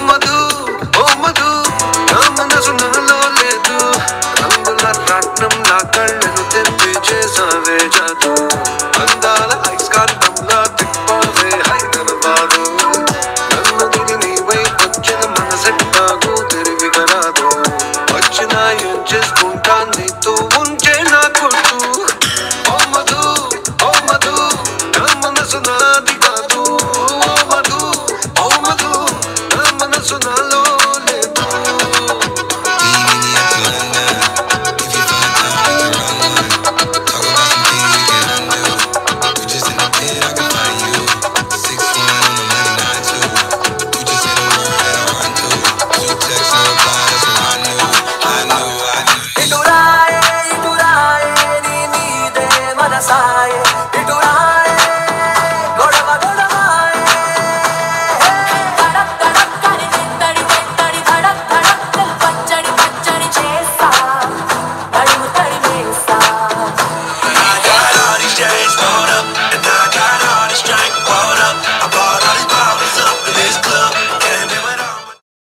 మధు లేదు. రంగుల రాట్నం నా కళ్ళను తెప్పి హైదరాబాదు. నన్ను తిని నీ వైపు వచ్చిన తిరిగి రాదు వచ్చిన ఏం Side.